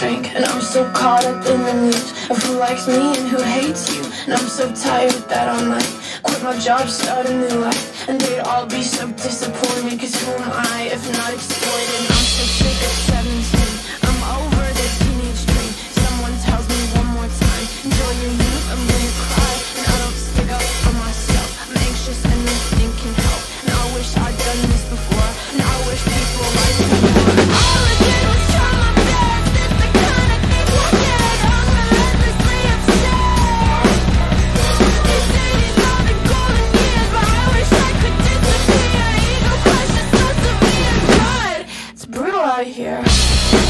drink. And I'm so caught up in the news of who likes me and who hates you. And I'm so tired that I might quit my job, start a new life. And they'd all be so disappointed, cause who am I if not exploited? I'm so sick of 17. I'm over the teenage dream. Someone tells me one more time, enjoy your youth, I'm gonna cry. And I don't stick up for myself. I'm anxious and nothing can help. And I wish I'd done this before. And I wish people out here.